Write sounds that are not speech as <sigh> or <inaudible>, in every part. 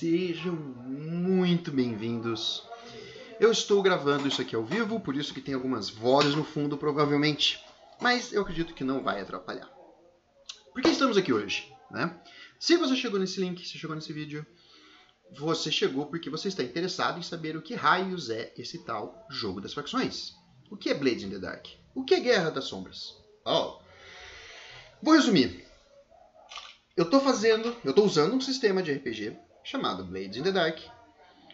Sejam muito bem-vindos. Eu estou gravando isso aqui ao vivo, por isso que tem algumas vozes no fundo, provavelmente. Mas eu acredito que não vai atrapalhar. Por que estamos aqui hoje? Né? Se você chegou nesse link, se chegou nesse vídeo, você chegou porque você está interessado em saber o que raios é esse tal jogo das facções. O que é Blades in the Dark? O que é Guerra das Sombras? Oh. Vou resumir. Eu estou fazendo, eu estou usando um sistema de RPG chamado Blades in the Dark,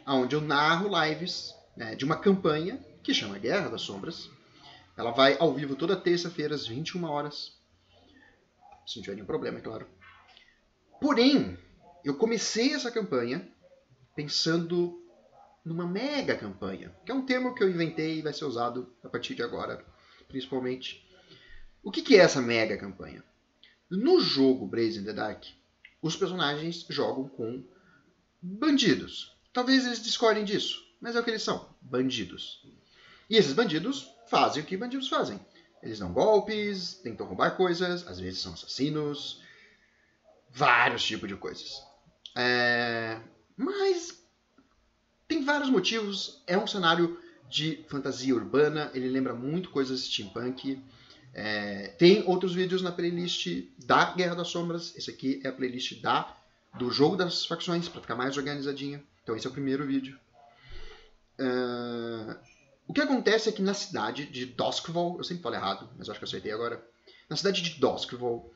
onde eu narro lives né, de uma campanha que chama Guerra das Sombras. Ela vai ao vivo toda terça-feira às 21 horas. Se não tiver nenhum problema, é claro. Porém, eu comecei essa campanha pensando numa mega campanha, que é um termo que eu inventei e vai ser usado a partir de agora, principalmente. O que é essa mega campanha? No jogo Blaze in the Dark, os personagens jogam com bandidos. Talvez eles discordem disso, mas é o que eles são: bandidos. E esses bandidos fazem o que bandidos fazem. Eles dão golpes, tentam roubar coisas, às vezes são assassinos, vários tipos de coisas. É... Mas tem vários motivos. É um cenário de fantasia urbana, ele lembra muito coisas steampunk. É... tem outros vídeos na playlist da Guerra das Sombras. Esse aqui é a playlist da do jogo das facções, para ficar mais organizadinha. Então esse é o primeiro vídeo. Uh, o que acontece é que na cidade de Doskvol, eu sempre falo errado, mas acho que eu acertei agora. Na cidade de Doskvol,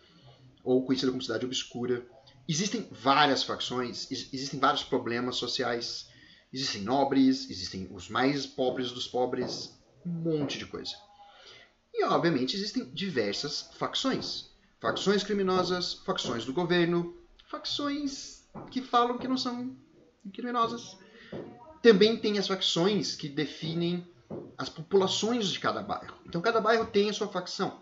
ou conhecida como Cidade Obscura, existem várias facções, existem vários problemas sociais, existem nobres, existem os mais pobres dos pobres, um monte de coisa. E obviamente existem diversas facções. Facções criminosas, facções do governo, facções que falam que não são criminosas. Também tem as facções que definem as populações de cada bairro. Então cada bairro tem a sua facção.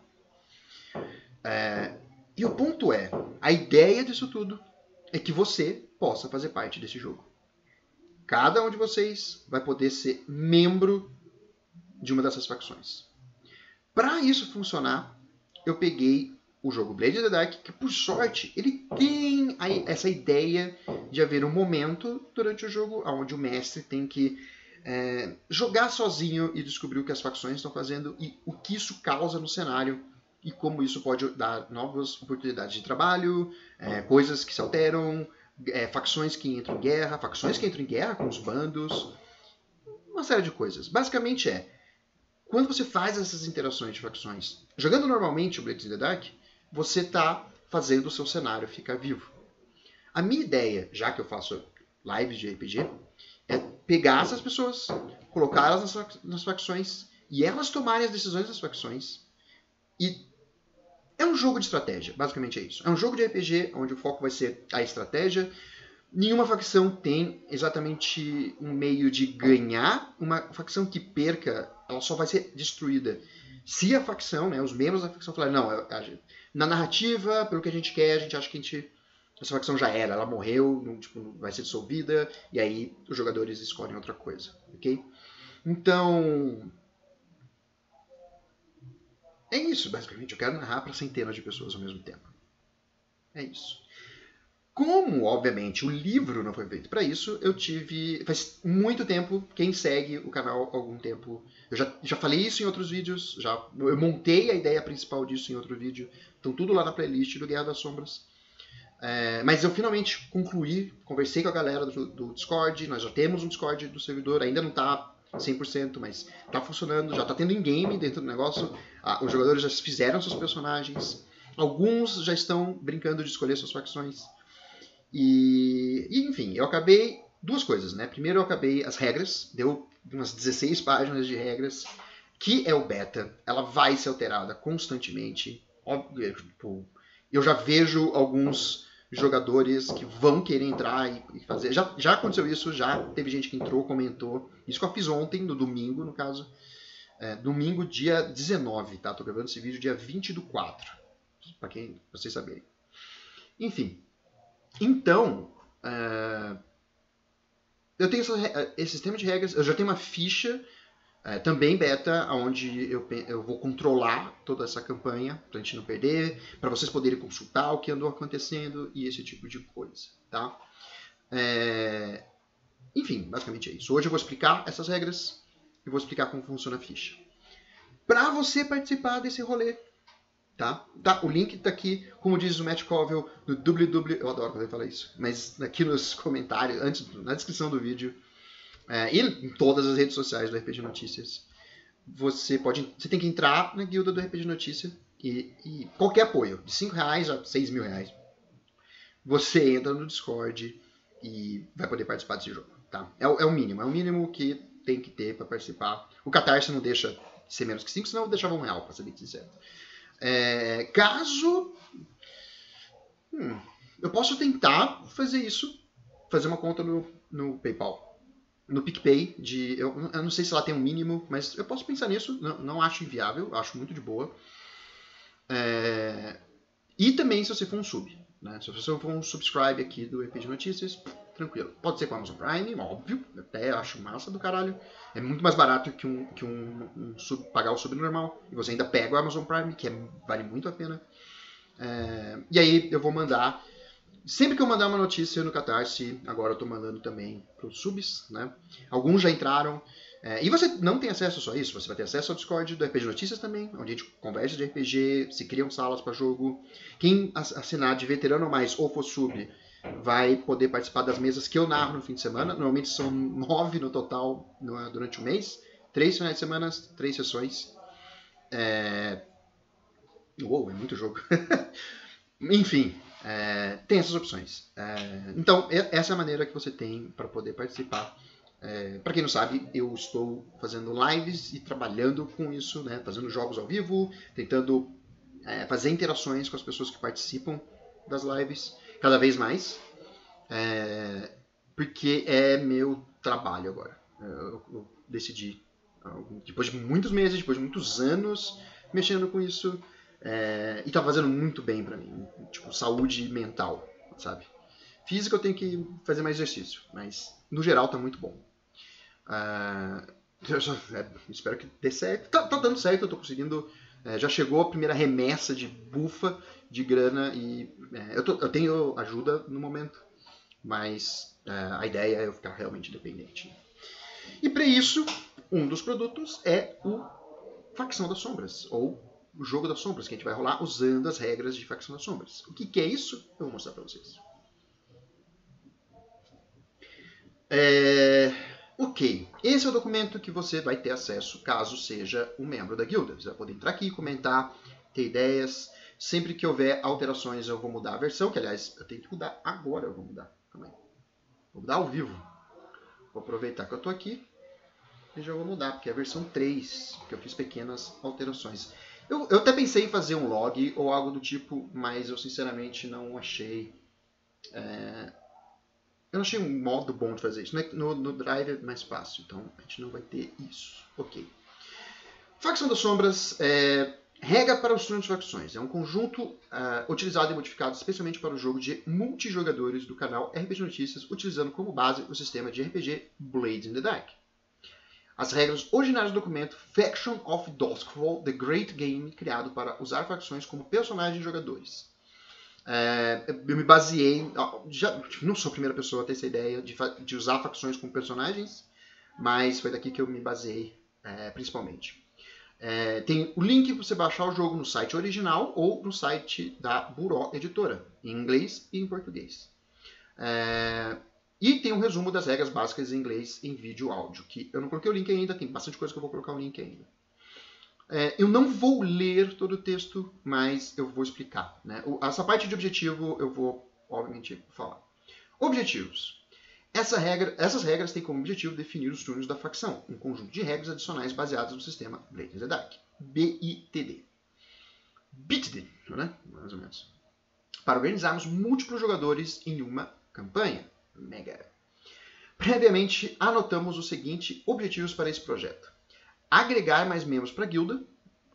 É, e o ponto é, a ideia disso tudo é que você possa fazer parte desse jogo. Cada um de vocês vai poder ser membro de uma dessas facções. Para isso funcionar, eu peguei o jogo Blade of the Dark, que por sorte ele tem essa ideia de haver um momento durante o jogo onde o mestre tem que é, jogar sozinho e descobrir o que as facções estão fazendo e o que isso causa no cenário e como isso pode dar novas oportunidades de trabalho, é, coisas que se alteram, é, facções que entram em guerra, facções que entram em guerra com os bandos, uma série de coisas. Basicamente é, quando você faz essas interações de facções, jogando normalmente o Blades in the Dark, você está fazendo o seu cenário ficar vivo. A minha ideia, já que eu faço lives de RPG, é pegar essas pessoas, colocá-las nas, nas facções e elas tomarem as decisões das facções. E é um jogo de estratégia, basicamente é isso. É um jogo de RPG onde o foco vai ser a estratégia. Nenhuma facção tem exatamente um meio de ganhar. Uma facção que perca, ela só vai ser destruída. Se a facção, né, os membros da facção falarem, não, na narrativa, pelo que a gente quer, a gente acha que a gente, essa facção já era, ela morreu, não, tipo, vai ser dissolvida, e aí os jogadores escolhem outra coisa, ok? Então, é isso, basicamente. Eu quero narrar para centenas de pessoas ao mesmo tempo. É isso. Como, obviamente, o livro não foi feito para isso, eu tive. Faz muito tempo, quem segue o canal há algum tempo. Eu já, já falei isso em outros vídeos, já eu montei a ideia principal disso em outro vídeo. Então, tudo lá na playlist do Guerra das Sombras. É, mas eu finalmente concluí, conversei com a galera do, do, Discord, nós já temos um Discord do servidor, ainda não está 100%, mas está funcionando, já está tendo in-game dentro do negócio. Ah, os jogadores já fizeram seus personagens, alguns já estão brincando de escolher suas facções. E, e, enfim, eu acabei duas coisas, né? Primeiro eu acabei as regras, deu umas 16 páginas de regras, que é o beta. Ela vai ser alterada constantemente. Óbvio, tipo, eu já vejo alguns jogadores que vão querer entrar e, fazer. Já, já aconteceu isso, já teve gente que entrou, comentou. Isso que eu fiz ontem, no domingo, no caso. É, domingo, dia 19, tá? Tô gravando esse vídeo dia 20 do 4. Pra, quem, pra vocês saberem. Enfim, então, uh, eu tenho essa, esse sistema de regras, eu já tenho uma ficha uh, também beta, onde eu, eu vou controlar toda essa campanha, para a gente não perder, para vocês poderem consultar o que andou acontecendo e esse tipo de coisa, tá? É... Enfim, basicamente é isso. Hoje eu vou explicar essas regras e vou explicar como funciona a ficha. Para você participar desse rolê, tá? tá? O link está aqui, como diz o Matt Colville, no www. Eu adoro quando ele fala isso, mas aqui nos <laughs> comentários, antes, na descrição do vídeo, é, e em todas as redes sociais do RPG Notícias, você pode. Você tem que entrar na guilda do RPG Notícia e, e qualquer apoio, de 5 reais a 6 mil reais, você entra no Discord e vai poder participar desse jogo. Tá? É, é o mínimo, é o mínimo que tem que ter para participar. O Catarse não deixa ser menos que 5, senão eu deixava um real, para ser bem sincero. É, caso. Hum, eu posso tentar fazer isso, fazer uma conta no, no PayPal. No PicPay, de, eu, eu não sei se ela tem um mínimo, mas eu posso pensar nisso, não, não acho inviável, acho muito de boa. É, e também se você for um sub. Né? Se você for um subscribe aqui do EP de Notícias, tranquilo. Pode ser com a Amazon Prime, óbvio, até acho massa do caralho. É muito mais barato que um, que um, um sub, pagar o sub normal. E você ainda pega o Amazon Prime, que é, vale muito a pena. É, e aí eu vou mandar. Sempre que eu mandar uma notícia no Catarse, agora eu estou mandando também para os subs, né? Alguns já entraram. É, e você não tem acesso só a isso, você vai ter acesso ao Discord do RPG Notícias também, onde a gente conversa de RPG, se criam salas para jogo. Quem assinar de veterano ou mais ou for sub vai poder participar das mesas que eu narro no fim de semana. Normalmente são <laughs> nove no total no, durante o mês. Três finais de semana, três sessões. É... Uou, é muito jogo. <laughs> Enfim, é... tem essas opções. É... Então, essa é a maneira que você tem para poder participar é, para quem não sabe, eu estou fazendo lives e trabalhando com isso, né, fazendo jogos ao vivo, tentando é, fazer interações com as pessoas que participam das lives, cada vez mais, é, porque é meu trabalho agora. Eu, eu, decidi, depois de muitos meses, depois de muitos anos mexendo com isso, é, e está fazendo muito bem para mim, tipo saúde mental, sabe? Física eu tenho que fazer mais exercício, mas no geral está muito bom. Uh, é, espero que dê certo. Tá, tá dando certo, eu tô conseguindo. É, já chegou a primeira remessa de bufa de grana e é, eu, tô, eu, tenho ajuda no momento, mas é, a ideia é eu ficar realmente independente. E para isso, um dos produtos é o Facção das Sombras, ou o Jogo das Sombras, que a gente vai rolar usando as regras de Facção das Sombras. O que, que é isso? Eu vou mostrar para vocês. É... Ok, esse é o documento que você vai ter acesso caso seja um membro da guilda. Você vai poder entrar aqui, comentar, ter ideias. Sempre que houver alterações eu vou mudar a versão, que aliás eu tenho que mudar agora, eu vou mudar também. Vou mudar ao vivo. Vou aproveitar que eu estou aqui e já vou mudar, porque é a versão 3, que eu fiz pequenas alterações. Eu, eu até pensei em fazer um log ou algo do tipo, mas eu sinceramente não achei é, eu não achei um modo bom de fazer isso. No, no Drive é mais fácil, então a gente não vai ter isso. Ok. Facção das Sombras é regra para os turnos de facções. É um conjunto uh, utilizado e modificado especialmente para o jogo de multijogadores do canal RPG Notícias, utilizando como base o sistema de RPG Blades in the Dark. As regras originais do documento Faction of Duskfall, The Great Game, criado para usar facções como personagens jogadores. É, eu me baseei. Já, não sou a primeira pessoa a ter essa ideia de, de usar facções como personagens, mas foi daqui que eu me baseei é, principalmente. É, tem o link para você baixar o jogo no site original ou no site da Buró Editora, em inglês e em português. É, e tem um resumo das regras básicas em inglês em vídeo áudio, que eu não coloquei o link ainda, tem bastante coisa que eu vou colocar o link ainda. É, eu não vou ler todo o texto, mas eu vou explicar. Né? Essa parte de objetivo eu vou, obviamente, falar. Objetivos. Essa regra, essas regras têm como objetivo definir os turnos da facção, um conjunto de regras adicionais baseadas no sistema Blade in the Dark, BITD. BITD, né? mais ou menos. Para organizarmos múltiplos jogadores em uma campanha. Mega. Previamente, anotamos os seguintes objetivos para esse projeto agregar mais membros para a guilda.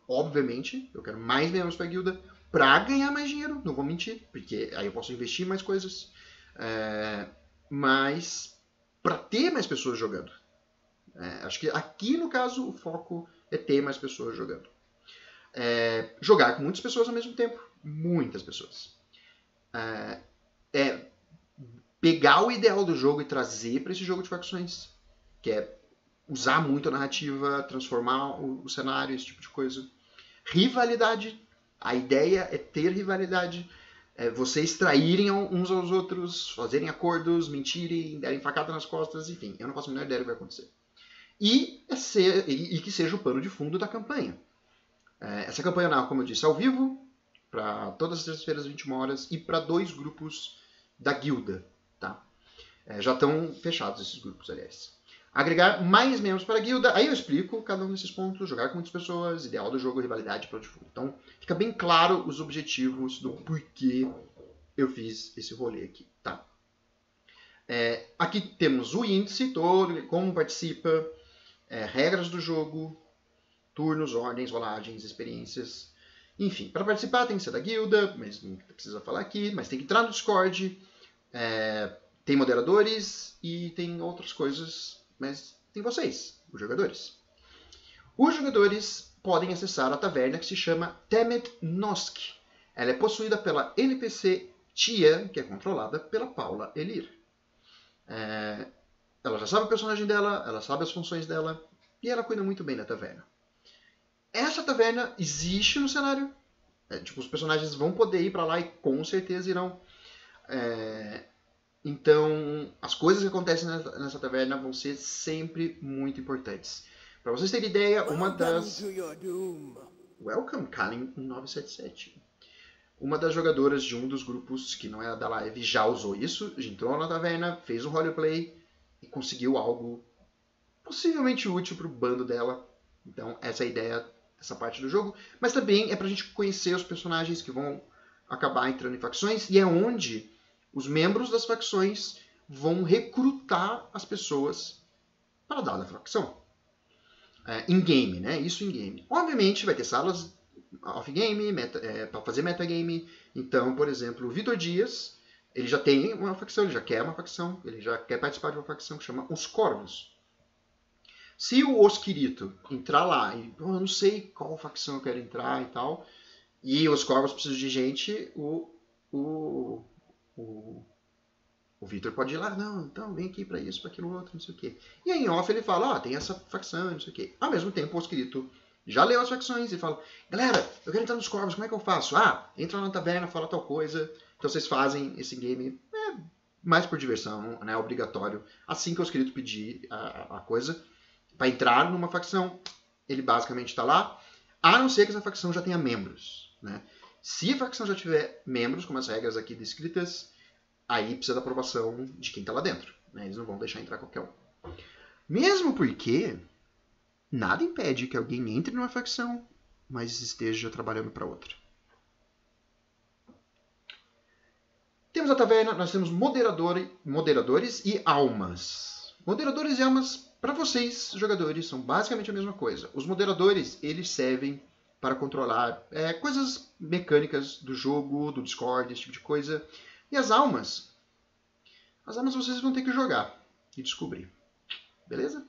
Obviamente, eu quero mais membros para a guilda para ganhar mais dinheiro, não vou mentir, porque aí eu posso investir em mais coisas. É, mas para ter mais pessoas jogando. É, acho que aqui no caso o foco é ter mais pessoas jogando. É, jogar com muitas pessoas ao mesmo tempo. Muitas pessoas. É, é pegar o ideal do jogo e trazer para esse jogo de facções, que é usar muito a narrativa, transformar o, o cenário, esse tipo de coisa. Rivalidade, a ideia é ter rivalidade, é vocês traírem uns aos outros, fazerem acordos, mentirem, derem facada nas costas, enfim, eu não faço a menor ideia do que vai acontecer. E, é ser, e, e que seja o pano de fundo da campanha. É, essa campanha, como eu disse, ao vivo, para todas as terças-feiras, 21 horas, e para dois grupos da guilda. Tá? É, já estão fechados esses grupos, aliás. Agregar mais membros para a guilda, aí eu explico cada um desses pontos, jogar com muitas pessoas, ideal do jogo, rivalidade o fundo. Então, fica bem claro os objetivos do porquê eu fiz esse rolê aqui, tá? É, aqui temos o índice todo, como participa, é, regras do jogo, turnos, ordens, rolagens, experiências. Enfim, para participar tem que ser da guilda, mas não precisa falar aqui, mas tem que entrar no Discord, é, tem moderadores e tem outras coisas, mas tem vocês, os jogadores. Os jogadores podem acessar a taverna que se chama Temet Nosk. Ela é possuída pela NPC Tia, que é controlada pela Paula Elir. É, ela já sabe o personagem dela, ela sabe as funções dela e ela cuida muito bem da taverna. Essa taverna existe no cenário. É, tipo, os personagens vão poder ir para lá e com certeza irão. É, então, as coisas que acontecem nessa, taverna vão ser sempre muito importantes. Para vocês terem ideia, uma das. Welcome, Kalin 1977. Uma das jogadoras de um dos grupos que não é da live já usou isso, entrou na taverna, fez um roleplay e conseguiu algo possivelmente útil para o bando dela. Então, essa é a ideia dessa parte do jogo. Mas também é para a gente conhecer os personagens que vão acabar entrando em facções e é onde os membros das facções vão recrutar as pessoas para dar da facção. É, in-game, né? Isso in-game. Obviamente vai ter salas off-game, é, para fazer metagame. Então, por exemplo, o Vitor Dias, ele já tem uma facção, ele já quer uma facção, ele já quer participar de uma facção que chama Os Corvos. Se o Osquirito entrar lá e eu não sei qual facção eu quero entrar e tal, e os Corvos precisam de gente, o, o, o, o Victor pode ir lá, não, então vem aqui para isso, para aquilo outro, não sei o quê. E aí em off ele fala, ó, oh, tem essa facção, não sei o quê. Ao mesmo tempo o Osquirito já leu as facções e fala, galera, eu quero entrar nos Corvos, como é que eu faço? Ah, entra na taverna, fala tal coisa. Então vocês fazem esse game é, mais por diversão, não é obrigatório. Assim que o Osquirito pedir a, a coisa para entrar numa facção, ele basicamente está lá, a não ser que essa facção já tenha membros. Né? Se a facção já tiver membros, como as regras aqui descritas, aí precisa da aprovação de quem está lá dentro. Né? Eles não vão deixar entrar qualquer um. Mesmo porque nada impede que alguém entre numa facção, mas esteja trabalhando para outra. Temos a taverna, nós temos moderador, moderadores e almas. Moderadores e almas para vocês, jogadores, são basicamente a mesma coisa. Os moderadores, eles servem para controlar é, coisas mecânicas do jogo, do Discord, esse tipo de coisa. E as almas, as almas vocês vão ter que jogar e descobrir. Beleza?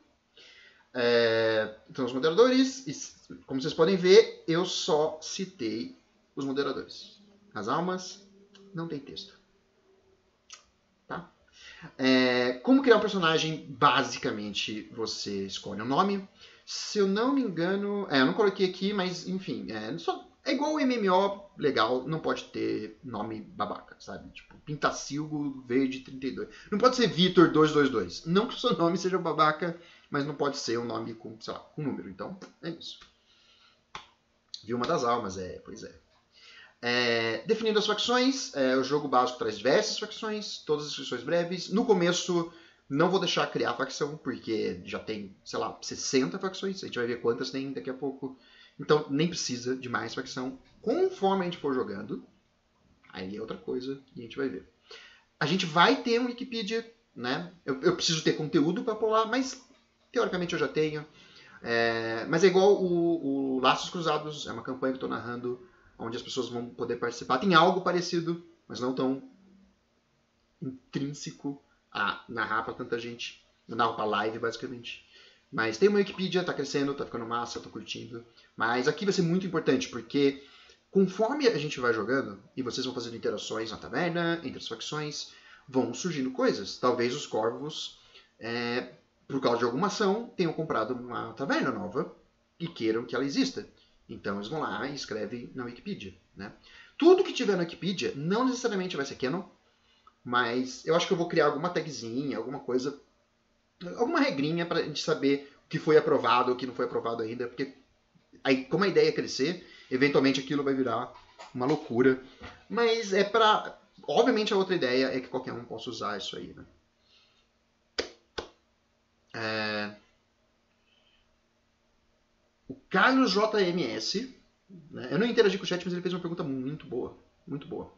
É, então, os moderadores, como vocês podem ver, eu só citei os moderadores. As almas, não tem texto. É, como criar um personagem? Basicamente, você escolhe um nome. Se eu não me engano, é, eu não coloquei aqui, mas enfim, é, só, é igual o MMO legal, não pode ter nome babaca, sabe? Tipo, Pintacilgo Verde 32. Não pode ser Vitor 222. Não que o seu nome seja babaca, mas não pode ser um nome com, sei lá, com número. Então, é isso. Vilma das Almas, é, pois é. É, definindo as facções, é, o jogo básico traz diversas facções, todas as instruções breves. No começo, não vou deixar criar facção, porque já tem, sei lá, 60 facções, a gente vai ver quantas tem daqui a pouco. Então, nem precisa de mais facção. Conforme a gente for jogando, aí é outra coisa e a gente vai ver. A gente vai ter um Wikipedia, né? Eu, eu preciso ter conteúdo para pular, mas teoricamente eu já tenho. É, mas é igual o, o Laços Cruzados, é uma campanha que eu estou narrando onde as pessoas vão poder participar. Tem algo parecido, mas não tão intrínseco a narrar para tanta gente. Eu narro para live, basicamente. Mas tem uma Wikipedia, tá crescendo, tá ficando massa, tô curtindo. Mas aqui vai ser muito importante, porque conforme a gente vai jogando, e vocês vão fazendo interações na taverna, entre as facções, vão surgindo coisas. Talvez os corvos, é, por causa de alguma ação, tenham comprado uma taverna nova e queiram que ela exista. Então eles vão lá e escrevem na Wikipedia. Né? Tudo que tiver na Wikipedia não necessariamente vai ser canon, mas eu acho que eu vou criar alguma tagzinha, alguma coisa, alguma regrinha para a gente saber o que foi aprovado o que não foi aprovado ainda, porque aí, como a ideia é crescer, eventualmente aquilo vai virar uma loucura. Mas é para. Obviamente a outra ideia é que qualquer um possa usar isso aí. Né? É... O Carlos JMS. Né? Eu não interagi com o chat, mas ele fez uma pergunta muito boa. Muito boa.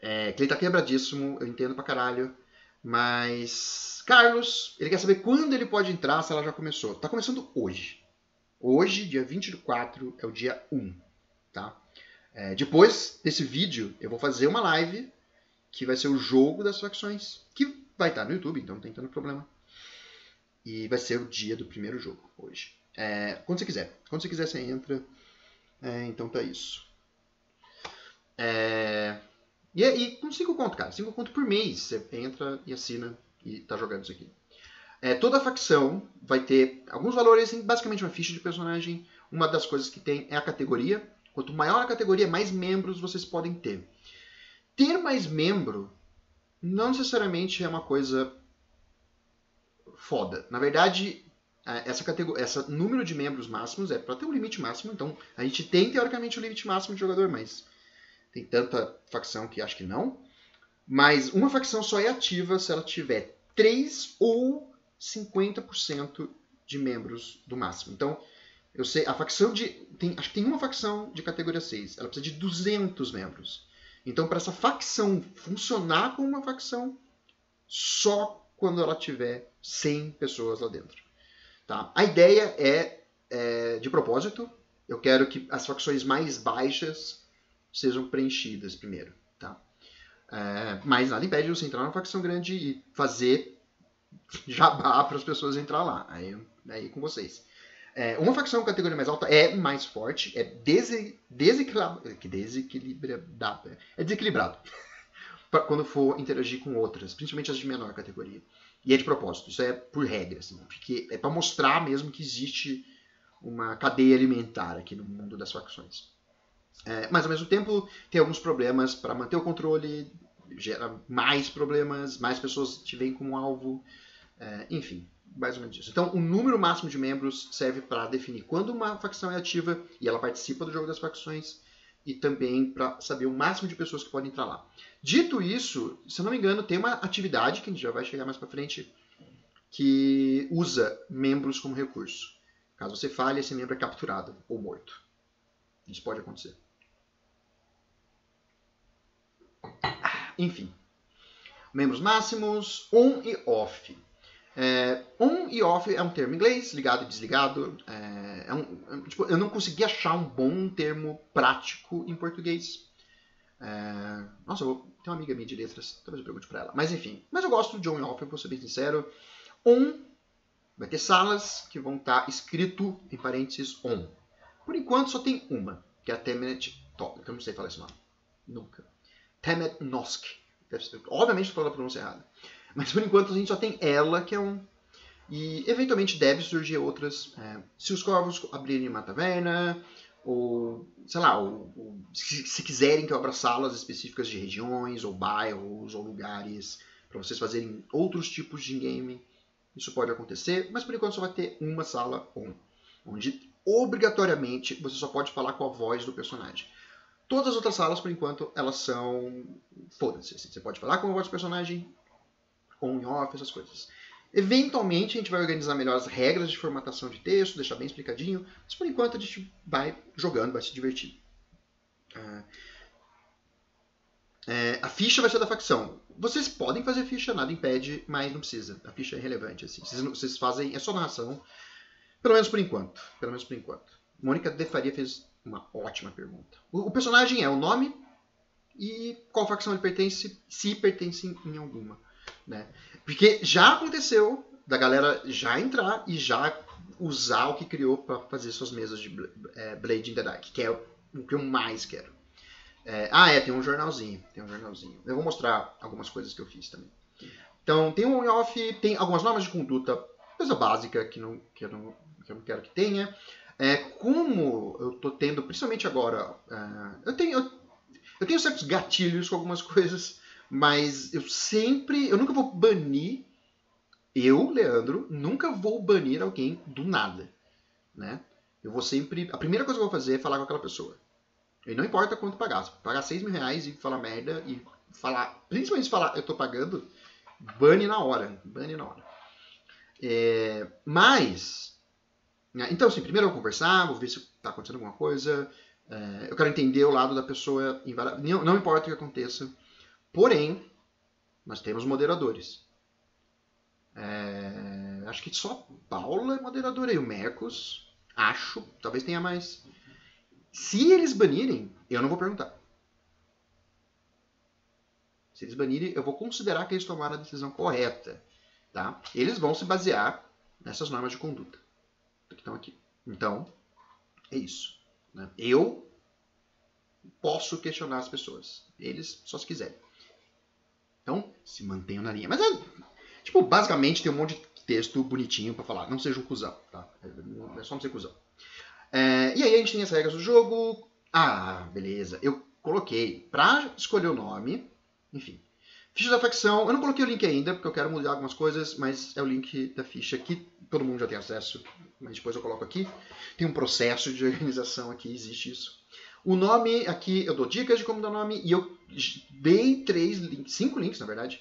É, que ele tá quebradíssimo, eu entendo pra caralho. Mas. Carlos, ele quer saber quando ele pode entrar, se ela já começou. Tá começando hoje. Hoje, dia 24, é o dia 1. Tá? É, depois desse vídeo, eu vou fazer uma live que vai ser o jogo das facções, que vai estar no YouTube, então não tem tanto problema. E vai ser o dia do primeiro jogo, hoje. É, quando você quiser. Quando você quiser, você entra. É, então tá isso. É, e, e com 5 conto, cara. 5 conto por mês. Você entra e assina e tá jogando isso aqui. É, toda facção vai ter alguns valores, basicamente uma ficha de personagem. Uma das coisas que tem é a categoria. Quanto maior a categoria, mais membros vocês podem ter. Ter mais membro não necessariamente é uma coisa foda. Na verdade, é, essa categoria, esse número de membros máximos é para ter um limite máximo. Então, a gente tem teoricamente o um limite máximo de jogador, mas tem tanta facção que acho que não. Mas uma facção só é ativa se ela tiver 3 ou 50% de membros do máximo. Então, eu sei, a facção de. Tem, acho que tem uma facção de categoria 6. Ela precisa de 200 membros. Então, para essa facção funcionar como uma facção, só quando ela tiver 100 pessoas lá dentro. Tá? A ideia é, é de propósito. Eu quero que as facções mais baixas sejam preenchidas primeiro. Tá? É, mas nada impede você entrar numa facção grande e fazer jabá <laughs> para as pessoas entrar lá. Aí, aí com vocês. É, uma facção com categoria mais alta é mais forte, é dese, desequilibrado, é desequilibrado <laughs> quando for interagir com outras, principalmente as de menor categoria. E é de propósito, isso é por regra, assim, porque é para mostrar mesmo que existe uma cadeia alimentar aqui no mundo das facções. É, mas ao mesmo tempo tem alguns problemas para manter o controle, gera mais problemas, mais pessoas te veem como alvo, é, enfim mais ou menos isso. Então, o número máximo de membros serve para definir quando uma facção é ativa e ela participa do jogo das facções e também para saber o máximo de pessoas que podem entrar lá. Dito isso, se eu não me engano, tem uma atividade que a gente já vai chegar mais para frente que usa membros como recurso. Caso você falhe, esse membro é capturado ou morto. Isso pode acontecer. Enfim. Membros máximos, on e off. É, on e off é um termo inglês, ligado e desligado. É, é um, é, tipo, eu não consegui achar um bom termo prático em português. É, nossa, eu tem uma amiga minha de letras, talvez eu pergunte pra ela. Mas enfim, mas eu gosto de on e off, eu vou ser bem sincero. On vai ter salas que vão estar tá escrito em parênteses on. Por enquanto só tem uma, que é a Temet Top, que eu não sei falar esse nome. Nunca. Temet Nosk. Obviamente estou falando a pronúncia errada. Mas por enquanto a gente só tem ela, que é um. E eventualmente deve surgir outras. É, se os corvos abrirem uma taverna, ou sei lá, ou, ou, se, se, quiserem que eu abra salas específicas de regiões, ou bairros, ou lugares, para vocês fazerem outros tipos de game, isso pode acontecer, mas por enquanto só vai ter uma sala on, onde obrigatoriamente você só pode falar com a voz do personagem. Todas as outras salas, por enquanto, elas são. Foda-se. Assim, você pode falar com voz do personagem, on e off, essas coisas. Eventualmente a gente vai organizar melhor as regras de formatação de texto, deixar bem explicadinho, mas por enquanto a gente vai jogando, vai se divertir. É, é, a ficha vai ser da facção. Vocês podem fazer ficha, nada impede, mas não precisa. A ficha é relevante. Assim. Vocês, vocês fazem, é só narração, pelo menos por enquanto. Pelo menos por enquanto. Mônica De Faria fez uma ótima pergunta. O, personagem é o nome e qual facção ele pertence, se pertence em alguma. Né? Porque já aconteceu da galera já entrar e já usar o que criou para fazer suas mesas de é, Blade in the Dark, que é o que eu mais quero. É, ah, é, tem um jornalzinho. Tem um jornalzinho. Eu vou mostrar algumas coisas que eu fiz também. Então, tem um on-off, tem algumas normas de conduta, coisa básica que, não, que, eu, não, que eu não quero que tenha. É, como eu tô tendo, principalmente agora, é, eu, tenho, eu, eu tenho certos gatilhos com algumas <laughs> coisas, mas eu sempre, eu nunca vou banir, eu, Leandro, nunca vou banir alguém do nada, né? Eu vou sempre, a primeira coisa que eu vou fazer é falar com aquela pessoa. E não importa quanto pagar. Se pagar 6 mil reais e falar merda e falar, principalmente falar eu tô pagando, bane na hora. Bane na hora. É, mas, então assim, primeiro eu vou conversar, vou ver se tá acontecendo alguma coisa. É, eu quero entender o lado da pessoa, não, não importa o que aconteça. Porém, nós temos moderadores. É, acho que só Paula é moderadora e o Mercos, acho, talvez tenha mais. Se eles banirem, eu não vou perguntar. Se eles banirem, eu vou considerar que eles tomaram a decisão correta. Tá? Eles vão se basear nessas normas de conduta que estão aqui. Então, é isso. Né? Eu posso questionar as pessoas. Eles só se quiserem. Então, se mantenham na linha. Mas, é, tipo, basicamente tem um monte de texto bonitinho para falar. Não seja um cuzão, tá? É só não ser cuzão. É, e aí a gente tem as regras do jogo. Ah, beleza. Eu coloquei para escolher o nome. Enfim. Ficha da facção. Eu não coloquei o link ainda, porque eu quero mudar algumas coisas, mas é o link da ficha que todo mundo já tem acesso. Mas depois eu coloco aqui. Tem um processo de <laughs> organização aqui, existe isso. O nome aqui, eu dou dicas de como dar nome e eu dei três, cinco links, na verdade,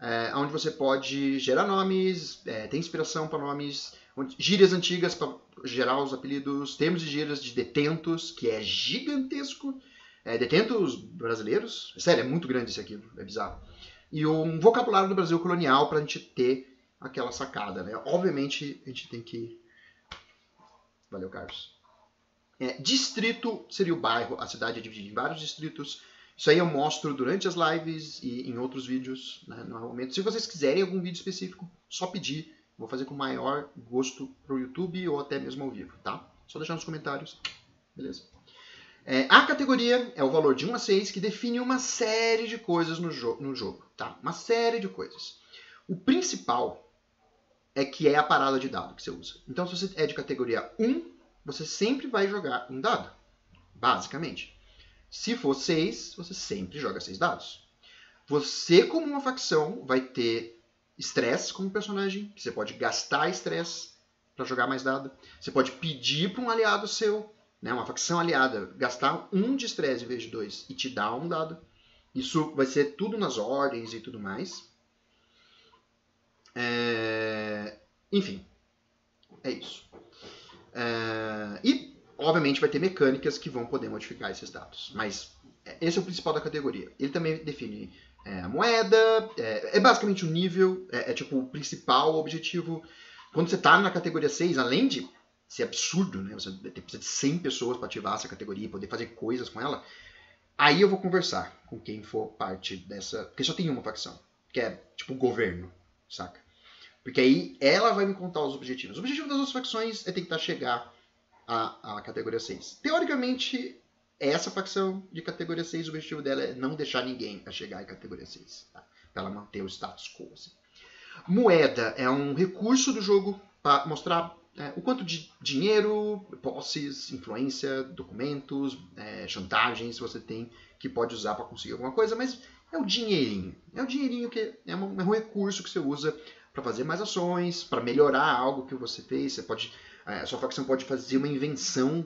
é, onde você pode gerar nomes, é, ter inspiração para nomes, gírias antigas para gerar os apelidos, termos de gírias de detentos, que é gigantesco, é, detentos brasileiros, sério, é muito grande esse aqui, é bizarro. E um vocabulário do Brasil colonial para a gente ter aquela sacada, né? Obviamente a gente tem que. Valeu, Carlos. É, distrito seria o bairro, a cidade é dividida em vários distritos. Isso aí eu mostro durante as lives e em outros vídeos, né, no momento. Se vocês quiserem algum vídeo específico, só pedir Vou fazer com maior gosto para o YouTube ou até mesmo ao vivo, tá? Só deixar nos comentários. Beleza? É, a categoria é o valor de 1 a 6 que define uma série de coisas no, jo no jogo, tá? Uma série de coisas. O principal é que é a parada de dado que você usa. Então, se você é de categoria 1, você sempre vai jogar um dado, basicamente. Se for 6, você sempre joga 6 dados. Você, como uma facção, vai ter estresse como personagem, que você pode gastar estresse para jogar mais dado. Você pode pedir para um aliado seu, né, uma facção aliada, gastar um de estresse em vez de dois e te dar um dado. Isso vai ser tudo nas ordens e tudo mais. É... Enfim, é isso. É... E, obviamente, vai ter mecânicas que vão poder modificar esses dados. Mas esse é o principal da categoria. Ele também define é, a moeda, é, é, basicamente o nível, é, é, tipo o principal objetivo. Quando você está na categoria 6, além de ser absurdo, né? Você precisa de 100 pessoas para ativar essa categoria poder fazer coisas com ela. Aí eu vou conversar com quem for parte dessa. Porque só tem uma facção, que é tipo o governo, saca? Porque aí ela vai me contar os objetivos. O objetivo das outras facções é tentar chegar à, à categoria 6. Teoricamente, essa facção de categoria 6, o objetivo dela é não deixar ninguém a chegar em categoria 6. Tá? Para ela manter o status quo. Assim. Moeda é um recurso do jogo para mostrar é, o quanto de dinheiro, posses, influência, documentos, é, chantagens você tem que pode usar para conseguir alguma coisa, mas é o dinheirinho. É o dinheirinho que é um, é um recurso que você usa para fazer mais ações, para melhorar algo que você fez. Você pode, é, a sua facção pode fazer uma invenção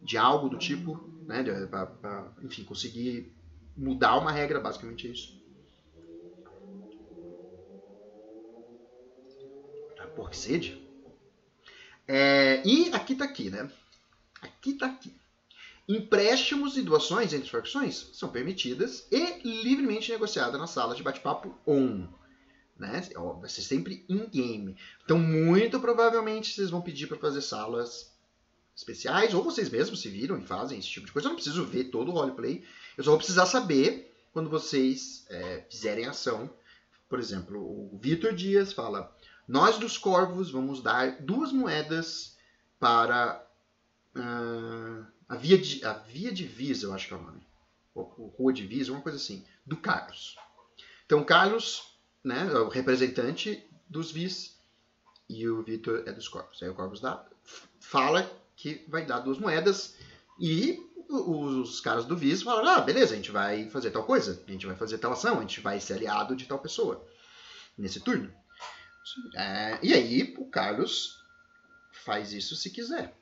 de algo do tipo né? Pra, pra, enfim, conseguir mudar uma regra, basicamente é isso. Ah, porra, que sede. É, e aqui tá aqui, né? Aqui tá aqui. Empréstimos e doações entre facções são permitidas e livremente negociadas na sala de bate-papo on. Né? Vai ser sempre in-game. Então, muito provavelmente, vocês vão pedir para fazer salas especiais, ou vocês mesmos se viram e fazem esse tipo de coisa. Eu não preciso ver todo o roleplay, eu só vou precisar saber quando vocês é, fizerem ação. Por exemplo, o Vitor Dias fala: Nós dos Corvos vamos dar duas moedas para uh, a, via de, a Via Divisa, eu acho que é o nome. ou Rua de Visa, uma coisa assim, do Carlos. Então, Carlos, né, é o representante dos Vis, e o Vitor é dos Corvos. Aí o Corvos dá, fala que vai dar duas moedas, e os caras do Vis falam, ah, beleza, a gente vai fazer tal coisa, a gente vai fazer tal ação, a gente vai ser aliado de tal pessoa nesse turno. É, e aí o Carlos faz isso se quiser.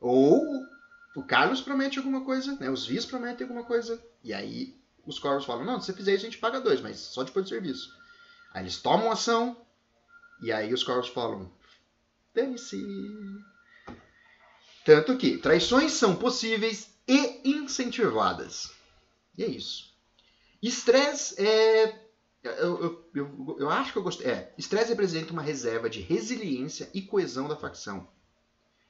Ou o Carlos promete alguma coisa, né? os Vis prometem alguma coisa, e aí os Corvos falam, não, se você fizer isso a gente paga dois, mas só depois do serviço. Aí eles tomam ação, e aí os Corvos falam, dane-se. Tanto que traições são possíveis e incentivadas. E é isso. Estresse é. Eu, eu, eu, eu acho que eu gostei. É, estresse representa uma reserva de resiliência e coesão da facção.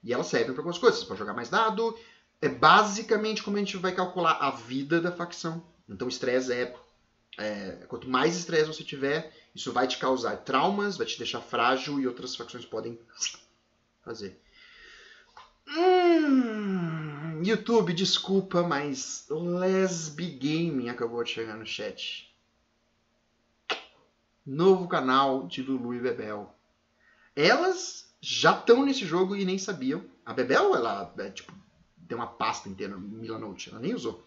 E elas servem para algumas coisas. Você pode jogar mais dado. É basicamente como a gente vai calcular a vida da facção. Então, estresse é, é. Quanto mais estresse você tiver, isso vai te causar traumas, vai te deixar frágil e outras facções podem fazer. Hum, YouTube, desculpa, mas Lesbi Gaming acabou de chegar no chat. Novo canal de Lulu e Bebel. Elas já estão nesse jogo e nem sabiam. A Bebel, ela é, tipo, tem uma pasta inteira no Milanote, ela nem usou.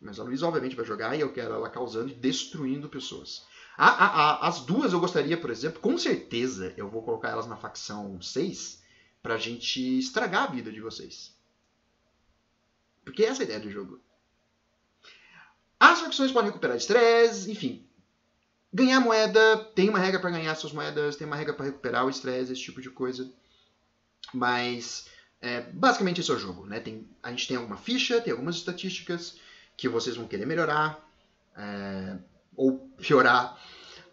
Mas a Luísa, obviamente, vai jogar e eu quero ela causando e destruindo pessoas. A, a, a, as duas eu gostaria, por exemplo, com certeza eu vou colocar elas na facção 6 pra gente estragar a vida de vocês. Porque essa é a ideia do jogo. As facções podem recuperar estresse, enfim. Ganhar moeda, tem uma regra para ganhar suas moedas, tem uma regra para recuperar o estresse, esse tipo de coisa. Mas é, basicamente esse é o jogo. Né? Tem, a gente tem alguma ficha, tem algumas estatísticas que vocês vão querer melhorar é, ou piorar.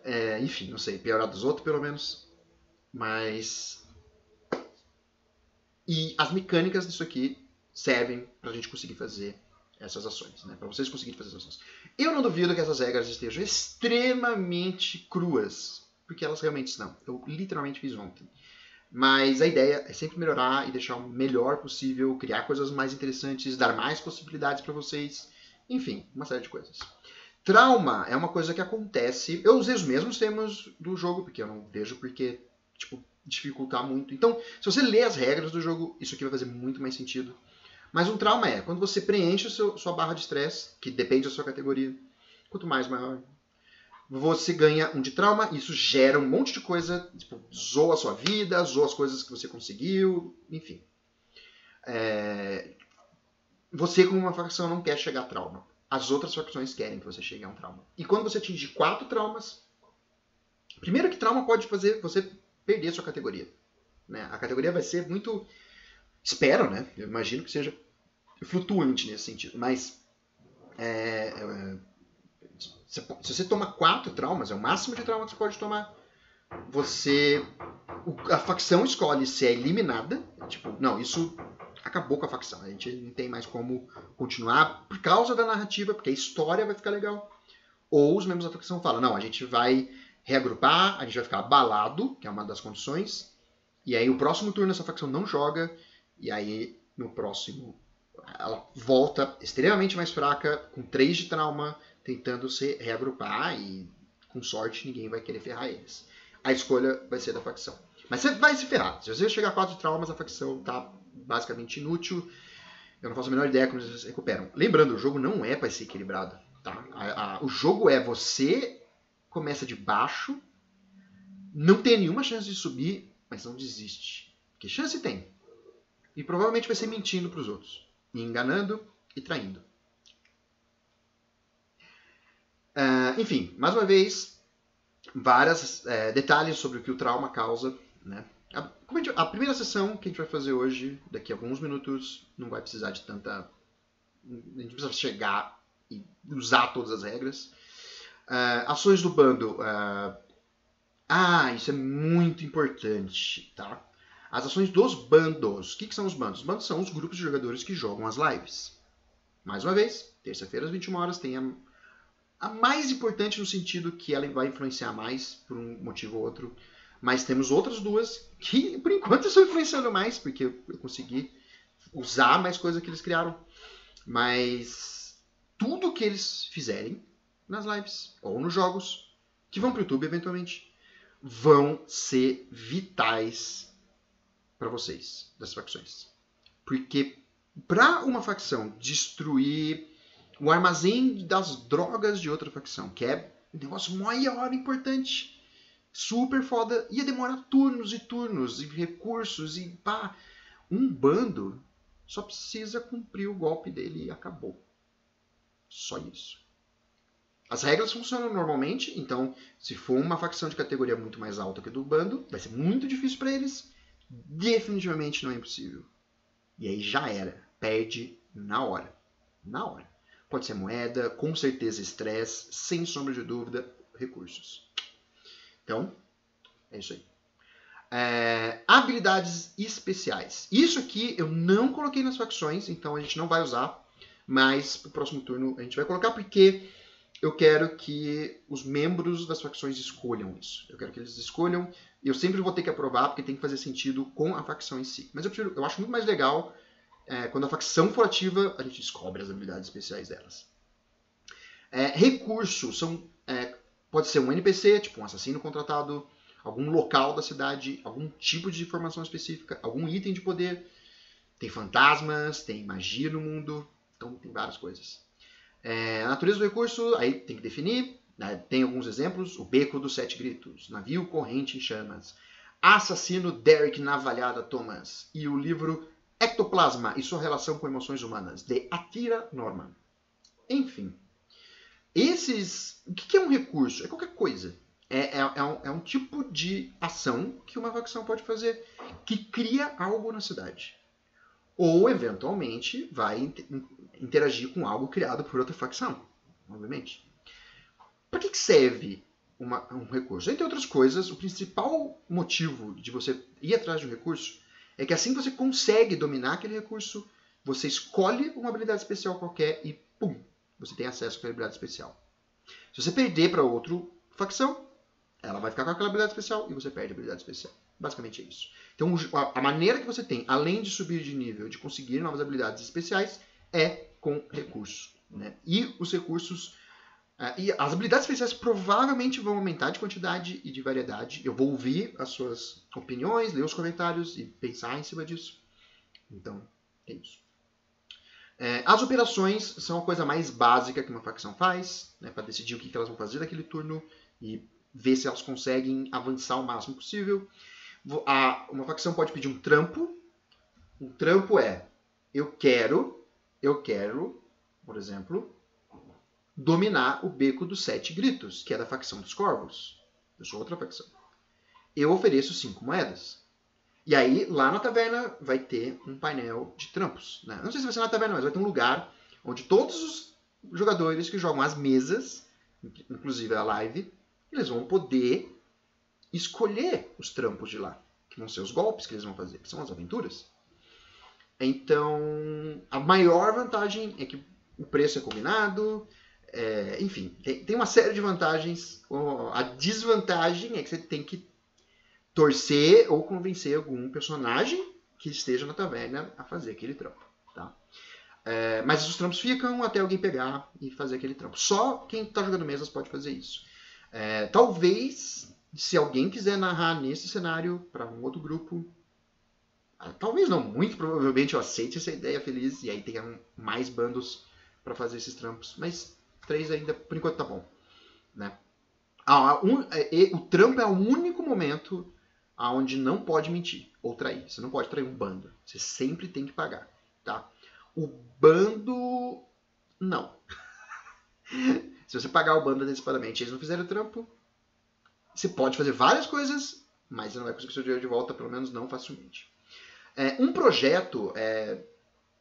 É, enfim, não sei, piorar dos outros pelo menos. Mas e as mecânicas disso aqui servem para a gente conseguir fazer essas ações, né? para vocês conseguirem fazer essas ações. Eu não duvido que essas regras estejam extremamente cruas, porque elas realmente estão. Eu literalmente fiz ontem. Mas a ideia é sempre melhorar e deixar o melhor possível, criar coisas mais interessantes, dar mais possibilidades para vocês, enfim, uma série de coisas. Trauma é uma coisa que acontece. Eu usei os mesmos termos do jogo, porque eu não vejo porque, tipo, dificultar muito. Então, se você ler as regras do jogo, isso aqui vai fazer muito mais sentido. Mas um trauma é quando você preenche seu, sua barra de estresse, que depende da sua categoria. Quanto mais maior, você ganha um de trauma, isso gera um monte de coisa, tipo, zoa a sua vida, zoa as coisas que você conseguiu, enfim. É... Você, como uma facção, não quer chegar a trauma. As outras facções querem que você chegue a um trauma. E quando você atinge quatro traumas, primeiro que trauma pode fazer você perder sua categoria. Né? A categoria vai ser muito. Espero, né? Eu imagino que seja flutuante nesse sentido. Mas. É, é, se você toma quatro traumas, é o máximo de trauma que você pode tomar. Você. A facção escolhe se é eliminada. Tipo, não, isso acabou com a facção. A gente não tem mais como continuar por causa da narrativa, porque a história vai ficar legal. Ou os membros da facção falam, não, a gente vai reagrupar, a gente vai ficar abalado, que é uma das condições. E aí o próximo turno essa facção não joga, e aí no próximo ela volta extremamente mais fraca, com 3 de trauma, tentando se reagrupar e com sorte ninguém vai querer ferrar eles. A escolha vai ser da facção. Mas você vai se ferrar. Se você chegar a 4 traumas, a facção tá basicamente inútil. Eu não faço a menor ideia como eles recuperam. Lembrando, o jogo não é para ser equilibrado. Tá? A, a, o jogo é você começa de baixo, não tem nenhuma chance de subir, mas não desiste. Que chance tem? E provavelmente vai ser mentindo para os outros, e enganando e traindo. Uh, enfim, mais uma vez, vários é, detalhes sobre o que o trauma causa. Né? A, a, gente, a, primeira sessão que a gente vai fazer hoje, daqui a alguns minutos, não vai precisar de tanta. A gente precisa chegar e usar todas as regras. Uh, ações do bando. Uh, ah, isso é muito importante, tá? As ações dos bandos. O que, que são os bandos? Os bandos são os grupos de jogadores que jogam as lives. Mais uma vez, terça-feira às 21 horas tem a, a, mais importante no sentido que ela vai influenciar mais por um motivo ou outro. Mas temos outras duas que, por enquanto, <laughs> estão influenciando mais, porque eu consegui usar mais coisas que eles criaram. Mas tudo que eles fizerem nas lives ou nos jogos, que vão para o YouTube eventualmente, vão ser vitais para vocês, das facções. Porque para uma facção destruir o armazém das drogas de outra facção, que é um negócio maior importante, super foda, ia demorar turnos e turnos, e recursos, e pá. Um bando só precisa cumprir o golpe dele e acabou. Só isso. As regras funcionam normalmente, então se for uma facção de categoria muito mais alta que a do bando, vai ser muito difícil para eles. Definitivamente não é impossível. E aí já era. Perde na hora. Na hora. Pode ser moeda, com certeza estresse, sem sombra de dúvida, recursos. Então, é isso aí. É, habilidades especiais. Isso aqui eu não coloquei nas facções, então a gente não vai usar, mas pro próximo turno a gente vai colocar porque eu quero que os membros das facções escolham isso. Eu quero que eles escolham. Eu sempre vou ter que aprovar porque tem que fazer sentido com a facção em si. Mas eu, prefiro, eu acho muito mais legal é, quando a facção for ativa, a gente descobre as habilidades especiais delas. É, recurso são, é, pode ser um NPC, tipo um assassino contratado, algum local da cidade, algum tipo de informação específica, algum item de poder. Tem fantasmas, tem magia no mundo, então tem várias coisas. É, a natureza do recurso, aí tem que definir. Né? Tem alguns exemplos: o beco dos sete gritos, navio corrente em chamas, assassino Derek Navalhada Thomas e o livro Ectoplasma e sua relação com emoções humanas, de Atira Norman. Enfim, esses. O que é um recurso? É qualquer coisa. É, é, é, um, é um tipo de ação que uma facção pode fazer que cria algo na cidade. Ou, eventualmente, vai interagir com algo criado por outra facção, obviamente. Para que serve uma, um recurso? Entre outras coisas, o principal motivo de você ir atrás de um recurso é que assim você consegue dominar aquele recurso, você escolhe uma habilidade especial qualquer e pum, você tem acesso àquela habilidade especial. Se você perder para outra facção, ela vai ficar com aquela habilidade especial e você perde a habilidade especial. Basicamente é isso. Então, a maneira que você tem, além de subir de nível, de conseguir novas habilidades especiais, é com recurso. Né? E os recursos. Uh, e as habilidades especiais provavelmente vão aumentar de quantidade e de variedade. Eu vou ouvir as suas opiniões, ler os comentários e pensar em cima disso. Então, é isso. É, as operações são a coisa mais básica que uma facção faz, né, para decidir o que, que elas vão fazer naquele turno e ver se elas conseguem avançar o máximo possível. A, uma facção pode pedir um trampo. Um trampo é eu quero eu quero, por exemplo, dominar o beco dos sete gritos, que é da facção dos corvos. Eu sou outra facção. Eu ofereço cinco moedas. E aí, lá na taverna, vai ter um painel de trampos. Né? Não sei se vai ser na taverna, mas vai ter um lugar onde todos os jogadores que jogam as mesas, inclusive a live, eles vão poder escolher os trampos de lá, que vão ser os golpes que eles vão fazer, que são as aventuras. Então, a maior vantagem é que o preço é combinado, é, enfim, tem, tem, uma série de vantagens. A desvantagem é que você tem que torcer ou convencer algum personagem que esteja na taverna a fazer aquele trampo. Tá? É, mas os trampos ficam até alguém pegar e fazer aquele trampo. Só quem está jogando mesas pode fazer isso. É, talvez, se alguém quiser narrar nesse cenário para um outro grupo, ah, talvez não, muito provavelmente eu aceite essa ideia feliz e aí tenha mais bandos para fazer esses trampos. Mas três ainda, por enquanto, tá bom. Né? Ah, um, é, o trampo é o único momento onde não pode mentir ou trair. Você não pode trair um bando. Você sempre tem que pagar. Tá? O bando. Não. <laughs> Se você pagar o bando antecipadamente e eles não fizerem o trampo, você pode fazer várias coisas, mas você não vai conseguir seu dinheiro de volta, pelo menos não facilmente. É, um projeto é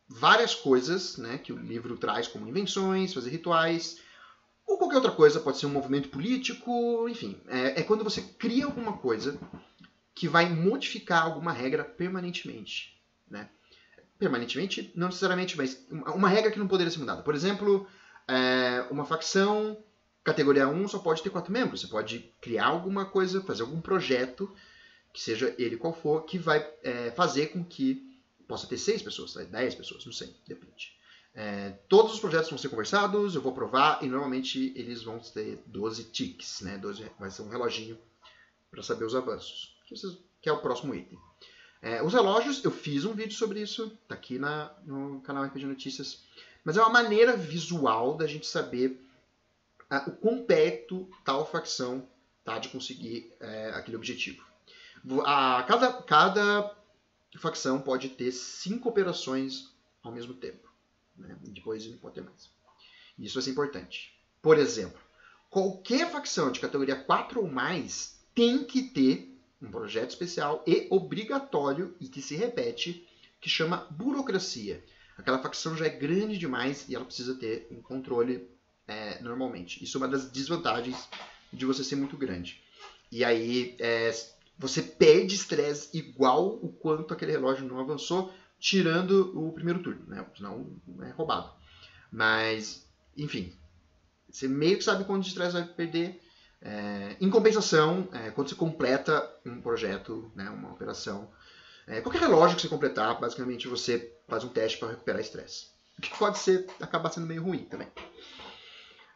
várias coisas né, que o livro traz como invenções, fazer rituais, ou qualquer outra coisa, pode ser um movimento político, enfim. É, é quando você cria alguma coisa que vai modificar alguma regra permanentemente. Né? Permanentemente, não necessariamente, mas uma regra que não poderia ser mudada. Por exemplo, é, uma facção categoria 1 só pode ter quatro membros. Você pode criar alguma coisa, fazer algum projeto que seja ele qual for, que vai é, fazer com que possa ter seis pessoas, dez pessoas, não sei, depende. É, todos os projetos vão ser conversados, eu vou provar e normalmente eles vão ter 12 ticks, né? 12, vai ser um reloginho para saber os avanços, que é o próximo item. É, os relógios, eu fiz um vídeo sobre isso, tá aqui na, no canal RPG Notícias, mas é uma maneira visual da gente saber o quão perto tal facção tá, de conseguir é, aquele objetivo. A, cada, cada facção pode ter cinco operações ao mesmo tempo. Né? Depois não pode ter mais. Isso ser importante. Por exemplo, qualquer facção de categoria 4 ou mais tem que ter um projeto especial e obrigatório e que se repete, que chama burocracia. Aquela facção já é grande demais e ela precisa ter um controle é, normalmente. Isso é uma das desvantagens de você ser muito grande. E aí é, você perde estresse igual o quanto aquele relógio não avançou, tirando o primeiro turno, né? Senão é roubado. Mas, enfim, você meio que sabe quanto de estresse vai perder. É, em compensação, é, quando você completa um projeto, né, uma operação, é, qualquer relógio que você completar, basicamente você faz um teste para recuperar estresse. O que pode ser acabar sendo meio ruim também.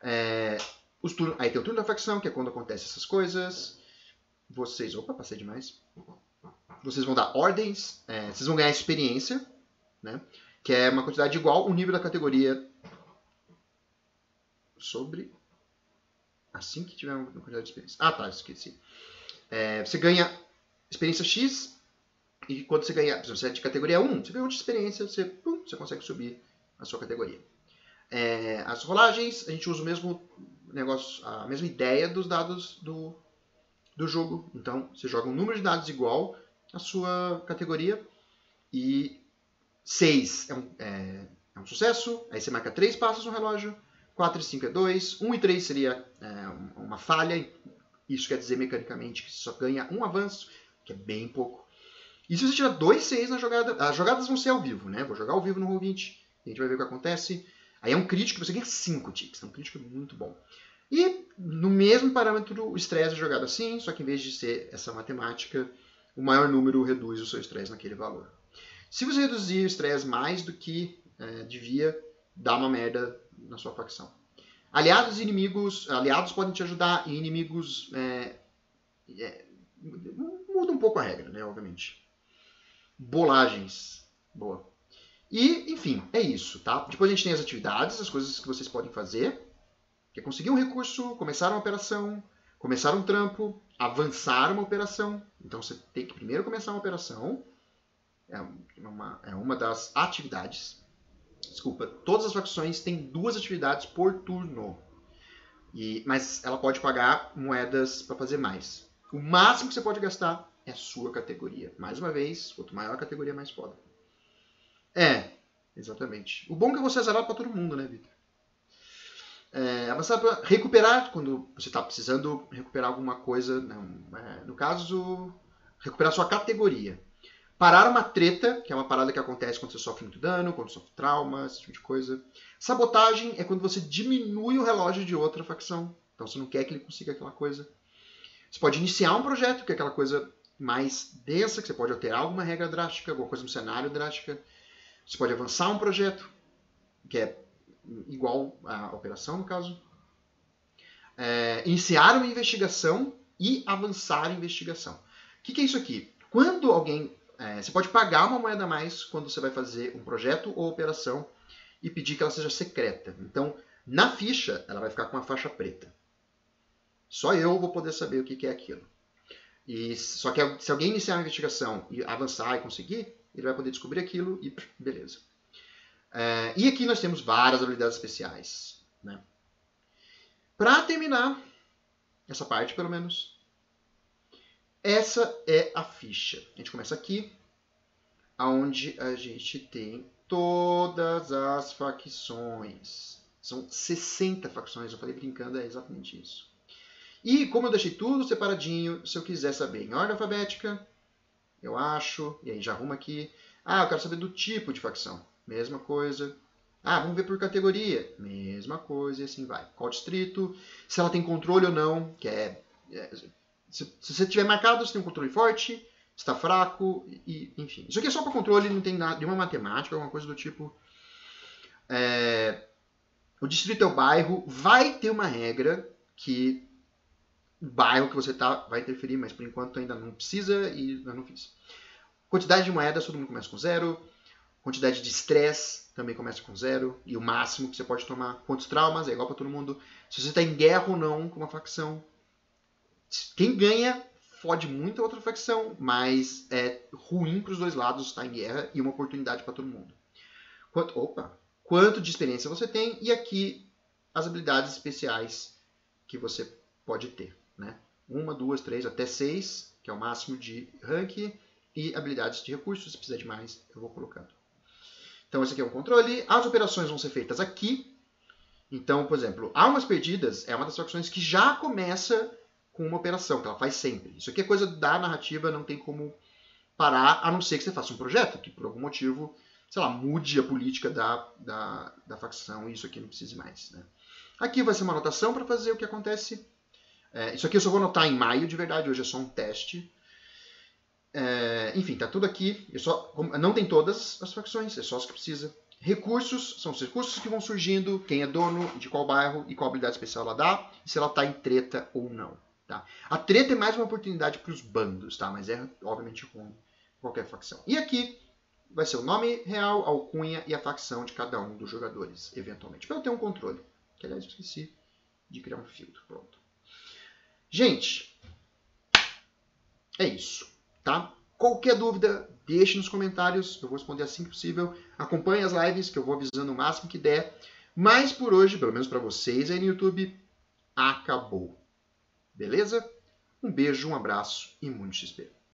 É, os turnos, aí tem o turno da facção, que é quando acontecem essas coisas. Vocês. Opa, passei demais. Vocês vão dar ordens, é, vocês vão ganhar experiência, né? Que é uma quantidade igual ao nível da categoria sobre. Assim que tiver uma quantidade de experiência. Ah, tá, esqueci. É, você ganha experiência X, e quando você ganhar, você é de categoria 1, você ganha outra experiência, você, pum, você consegue subir a sua categoria. É, as rolagens, a gente usa o mesmo negócio, a mesma ideia dos dados do, do jogo. Então, você joga um número de dados igual à sua categoria e 6 é um, é, é um sucesso, aí você marca 3 passos no relógio, 4 e 5 é 2, 1 e 3 seria é, uma falha, isso quer dizer mecanicamente que você só ganha um avanço, que é bem pouco. E se você tirar 2 6 na jogada, as jogadas vão ser ao vivo, né? Vou jogar ao vivo no Roll20, a gente vai ver o que acontece. Aí é um crítico, você ganha 5 ticks. É um crítico muito bom. E no mesmo parâmetro, o estresse é jogado assim, só que em vez de ser essa matemática, o maior número reduz o seu estresse naquele valor. Se você reduzir o estresse mais do que é, devia, dá uma merda na sua facção. Aliados e inimigos, aliados podem te ajudar e inimigos é, é, muda um pouco a regra, né, obviamente. Bolagens, boa. E, enfim, é isso, tá? Depois a gente tem as atividades, as coisas que vocês podem fazer, que é conseguir um recurso, começar uma operação, começar um trampo, avançar uma operação. Então você tem que primeiro começar uma operação, é uma, é uma das atividades. Desculpa, todas as facções têm duas atividades por turno. E, mas ela pode pagar moedas para fazer mais. O máximo que você pode gastar é a sua categoria. Mais uma vez, quanto maior a categoria, mais foda. É, exatamente. O bom é que você zerar para todo mundo, né, Vitor? É, avançar para recuperar quando você está precisando recuperar alguma coisa. Não, é, no caso, recuperar sua categoria. Parar uma treta, que é uma parada que acontece quando você sofre muito dano, quando sofre trauma, esse tipo de coisa. Sabotagem é quando você diminui o relógio de outra facção. Então você não quer que ele consiga aquela coisa. Você pode iniciar um projeto, que é aquela coisa mais densa, que você pode alterar alguma regra drástica, alguma coisa no cenário drástica. Você pode avançar um projeto, que é igual à operação, no caso. É, iniciar uma investigação e avançar a investigação. O que, que é isso aqui? Quando alguém. É, você pode pagar uma moeda a mais quando você vai fazer um projeto ou operação e pedir que ela seja secreta. Então, na ficha, ela vai ficar com uma faixa preta. Só eu vou poder saber o que, que é aquilo. E só que se alguém iniciar uma investigação e avançar e conseguir, ele vai poder descobrir aquilo e beleza. É, e aqui nós temos várias habilidades especiais. Né? Para terminar, essa parte pelo menos, essa é a ficha. A gente começa aqui, onde a gente tem todas as facções. São 60 facções, eu falei brincando, é exatamente isso. E como eu deixei tudo separadinho, se eu quiser saber em ordem alfabética, eu acho, e aí já arruma aqui. Ah, eu quero saber do tipo de facção. Mesma coisa. Ah, vamos ver por categoria. Mesma coisa e assim vai. Qual distrito, se ela tem controle ou não, que é... é se, se, você tiver marcado, você tem um controle forte, está fraco, e enfim. Isso aqui é só para controle, não tem nada, nenhuma matemática, alguma coisa do tipo. É, o distrito é o bairro. Vai ter uma regra que o bairro que você tá vai interferir, mas por enquanto ainda não precisa e eu não fiz. Quantidade de moedas, todo mundo começa com zero. Quantidade de estresse também começa com zero. E o máximo que você pode tomar. Quantos traumas, é igual para todo mundo. Se você está em guerra ou não com uma facção. Quem ganha fode muito a outra facção, mas é ruim para os dois lados estar em guerra e uma oportunidade para todo mundo. Quanto, opa, quanto de experiência você tem e aqui as habilidades especiais que você pode ter. Né? Uma, duas, três, até seis, que é o máximo de rank, e habilidades de recursos, se precisar de mais, eu vou colocando. Então esse aqui é o controle. As operações vão ser feitas aqui. Então, por exemplo, Almas Perdidas é uma das facções que já começa com uma operação, que ela faz sempre. Isso aqui é coisa da narrativa, não tem como parar, a não ser que você faça um projeto, que por algum motivo, sei lá, mude a política da, da, da facção e isso aqui não precise mais. Né? Aqui vai ser uma anotação para fazer o que acontece. É, isso aqui eu só vou anotar em maio, de verdade, hoje é só um teste. É, enfim, tá tudo aqui. Eu só, não tem todas as facções, é só as que precisa. Recursos são os recursos que vão surgindo, quem é dono, de qual bairro e qual habilidade especial ela dá, e se ela está em treta ou não. Tá? A treta é mais uma oportunidade para os bandos, tá? mas é obviamente com qualquer facção. E aqui vai ser o nome real, a alcunha e a facção de cada um dos jogadores, eventualmente. Para eu ter um controle. Que aliás esqueci de criar um filtro. Pronto. Gente, é isso. Tá? Qualquer dúvida, deixe nos comentários. Eu vou responder assim que possível. Acompanhe as lives que eu vou avisando o máximo que der. Mas por hoje, pelo menos para vocês aí no YouTube, acabou. Beleza? Um beijo, um abraço e muito XP.